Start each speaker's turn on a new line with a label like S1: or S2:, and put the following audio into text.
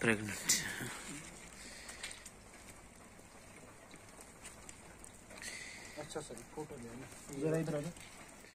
S1: pregnant.
S2: अच्छा sir photo ले जरा इधर आ